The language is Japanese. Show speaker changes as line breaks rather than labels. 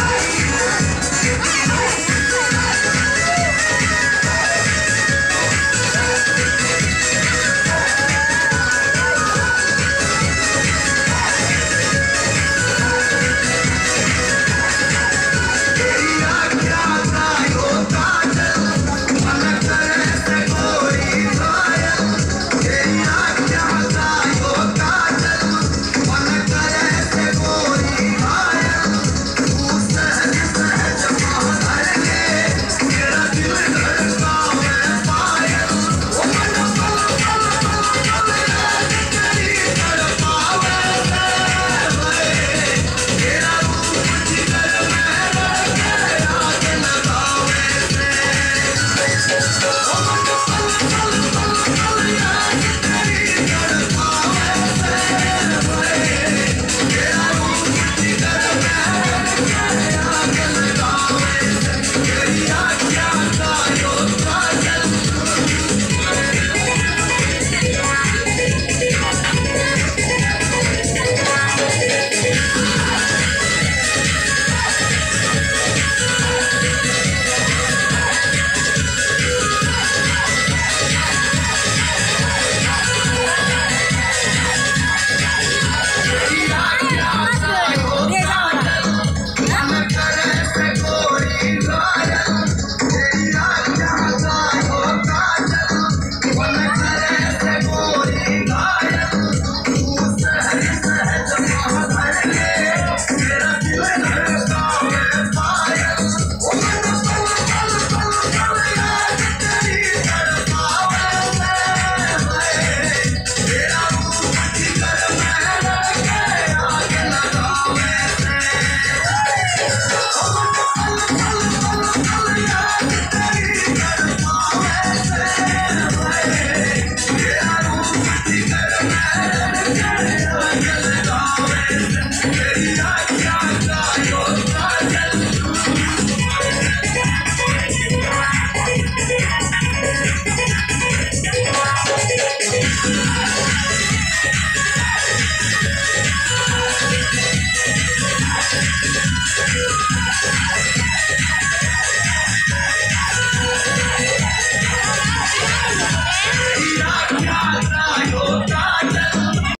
Hey!
やった